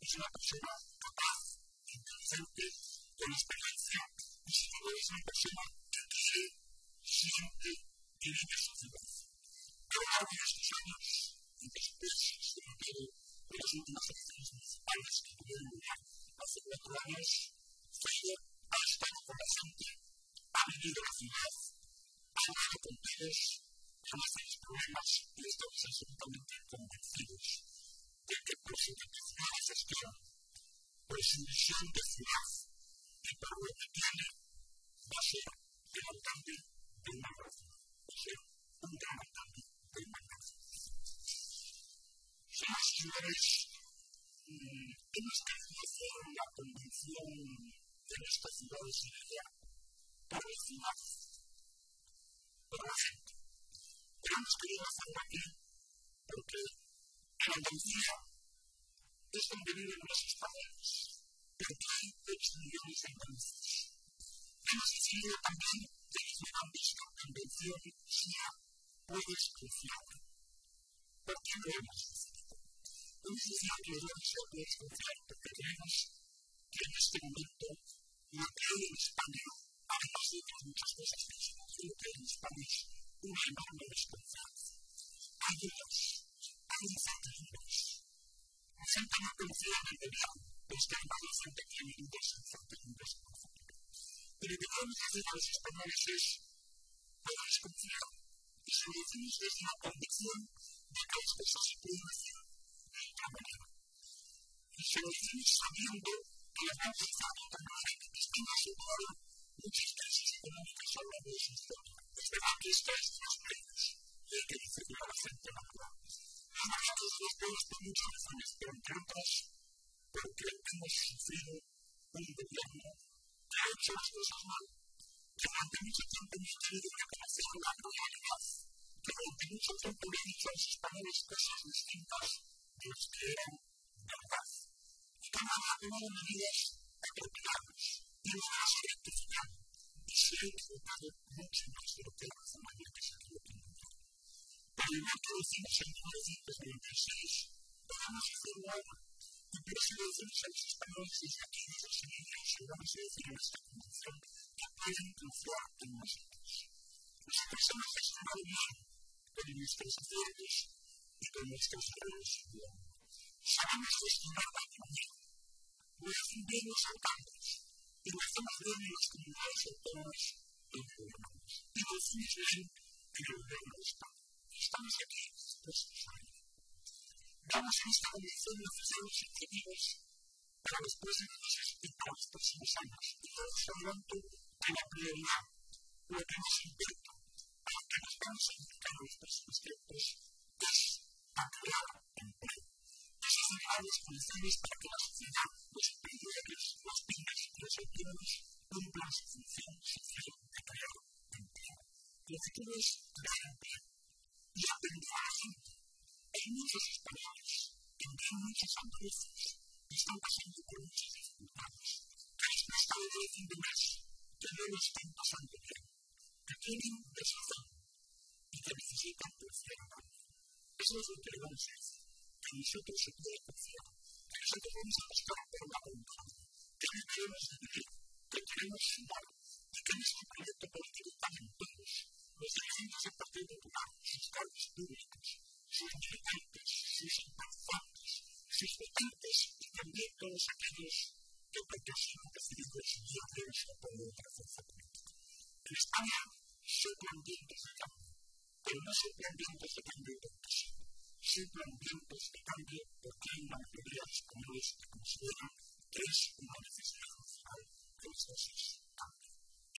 es una persona capaz, inteligente, con experiencia, y sin duda es una persona que quiere, siente y vive su ciudad. A lo largo de estos años, y después, sobre todo, de las últimas elecciones municipales que tuvieron lugar hace cuatro años, Feijer ha estado con la gente, ha vivido la ciudad, ha hablado con todos, conoce los problemas y estamos absolutamente convencidos de que por su visión de ciudad y lo que tiene, va a ser el alcalde de una va a ser un gran alcalde de una hacer la convención de nuestra ciudad de la ciudad, la gente. Pero hacerlo aquí porque en Andalucía es donde viven los españoles, porque hay 8 millones de andaluces. Hemos decidido también que el Islam de esta convención sea puedes confiar. ¿Por qué lo hemos decidido? Hemos decidido que el Islam sea puedes confiar porque creemos que en este momento lo que hay en España, además de otras muchas cosas que se lo que hay en España es una enorme desconfianza. Hay incertidumbres. Gente no confía en el incertidumbres en. Pero lo que debemos hacer a los españoles es poder desconfiar y se desde la convicción de que las cosas pueden. Y se sabiendo que las vamos a que muchas crisis económicas a lo largo de su historia. Por muchas razones, pero entre otras porque hemos sufrido un gobierno que ha hecho las cosas mal, durante mucho tiempo hemos tenido que reconocer la realidad, que durante mucho tiempo le ha dicho a los españoles cosas distintas de las que eran verdad, y que no ha tomado medidas apropiadas y no las ha rectificado, y se ha equivocado mucho más you have to essential housing is going to change. But I'm not sure why the person is in such a space is that he is a simulation of his feelings to confirm the present and thought in the sentence. The person is just about one, but in this case, the others, it almost goes to the rest of the world. So I'm just about that from here. We have been doing this on campus. Y lo estamos viendo en las comunidades autónomas en el mundo. Y lo estamos viendo en el mundo. Estamos aquí ello. Vamos a esta convención a ofrecer los objetivos para los próximos meses y para los próximos años. Y yo adelanto a la prioridad, lo que nos importa, a lo que nos vamos a dedicar en los próximos tiempos, es a crear empleo. Es asegurar las condiciones para que la sociedad, los emprendedores, los pymes y los autónomos cumplan su función social de crear empleo. El objetivo es crear empleo y atender a la gente hay muchos españoles, también muchos andaluces, que están pasando por muchas dificultades, que les cuesta que no lo están pasando bien, que tienen desazón y que necesitan confiar en. Eso es lo que vamos a nosotros se puede confiar, que nosotros vamos a buscar por la queremos dividir, que queremos sumar y que este proyecto político están todos, los dirigentes del Partido Popular, sus cargos públicos, sus militantes, sus importantes, sus votantes y también todos aquellos que sido decididos y abren su apoyo a otra fuerza política. En España soplan vientos de cambio, pero no soplan vientos de cambio porque sí, soplan vientos de cambio porque hay una mayoría de españoles que consideran